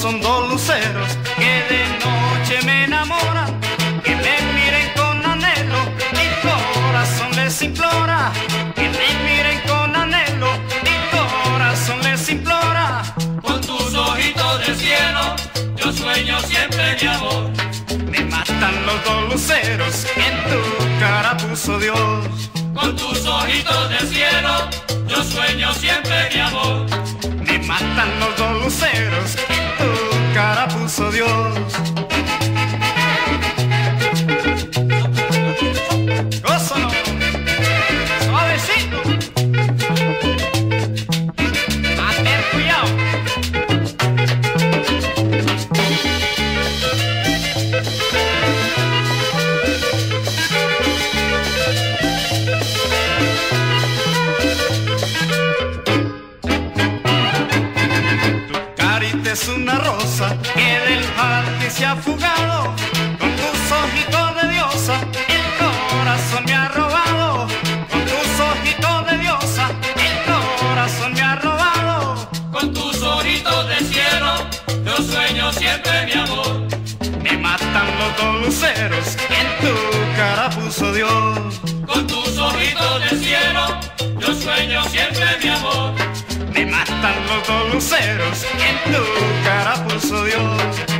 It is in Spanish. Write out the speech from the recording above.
son dos luceros que de noche les implora, que me miren con anhelo, mi corazón les implora. Con tus ojitos de cielo, yo sueño siempre mi amor. Me matan los dos luceros en tu cara puso Dios. Con tus ojitos de cielo, yo sueño siempre mi amor. Me matan los dos luceros cara puso Dios. Se ha fugado. Con tus ojitos de diosa, el corazón me ha robado. Con tus ojitos de diosa, el corazón me ha robado. Con tus ojitos de cielo, yo sueño siempre mi amor. Me matan los luceros en tu cara puso Dios. Con tus ojitos de cielo, yo sueño siempre mi amor. Me matan los luceros en tu cara puso Dios.